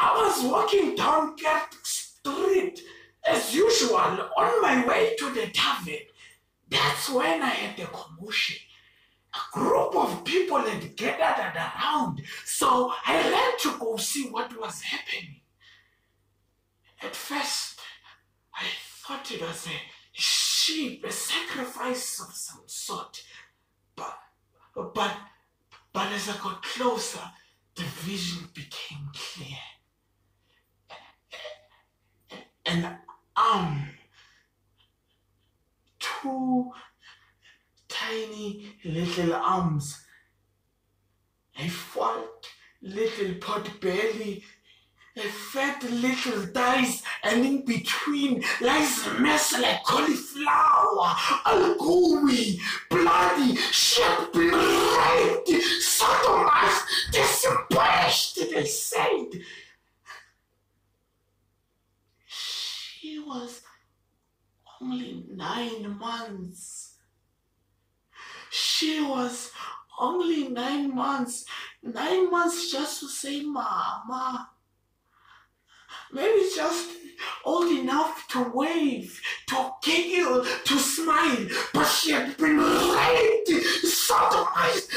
I was walking down Gatwick Street as usual on my way to the tavern. That's when I had a commotion. A group of people had gathered around, so I ran to go see what was happening. At first, I thought it was a sheep, a sacrifice of some sort. But, but, but as I got closer, the vision became An arm, um, two tiny little arms, a fat little pot belly. A fat little thighs, and in between lies a mess like cauliflower, all gooey, bloody, shaped, raped, sodomized, disemboweled, they said. She was only nine months. She was only nine months. Nine months just to say mama. Maybe just old enough to wave, to giggle, to smile, but she had been raped, sodomized,